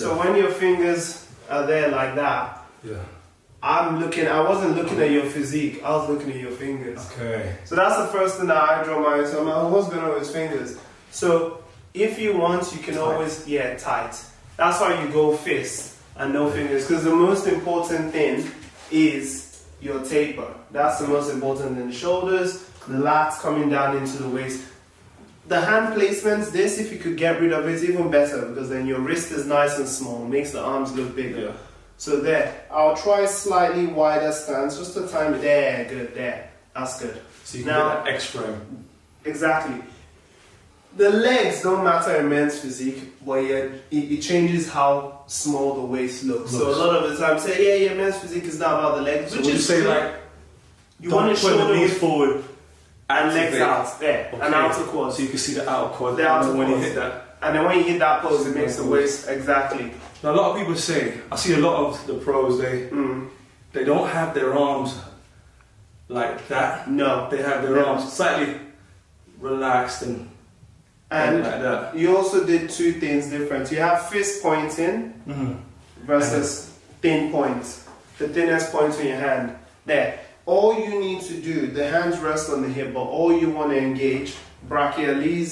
So when your fingers are there like that, Yeah. I'm looking. I wasn't looking at your physique. I was looking at your fingers. Okay. So that's the first thing that I draw my attention. I'm like, "Oh, what's going on with his fingers? So if you want, you can Tight. always yeah tight. That's why you go fist and no fingers because the most important thing is your taper. That's the most important thing. The shoulders, the lats coming down into the waist. The hand placements, this if you could get rid of it, even better because then your wrist is nice and small, makes the arms look bigger. Yeah. So there, I'll try slightly wider stance, just a tiny there, good, there. That's good. So you can Now- get that X frame. Exactly. The legs don't matter in men's physique, but it, it changes how small the waist looks. So a lot of the time, say, yeah, yeah, men's physique is not about the legs. So which would you is say like you don't want to put the knees forward and legs out there, and Okay. outer quads. so you can see the outer quad The outer when you hit that. And then when you hit that pose, it makes the waist exactly. Now a lot of people say I see a lot of the pros they Mm. they don't have their arms like that. No. They have their Yeah. arms slightly relaxed and, And like that. you also did two things different. You have fist pointing, Mm-hmm. versus thin point. The thinnest point on your hand. There. To do, the hands rest on the hip, but all you want to engage brachialis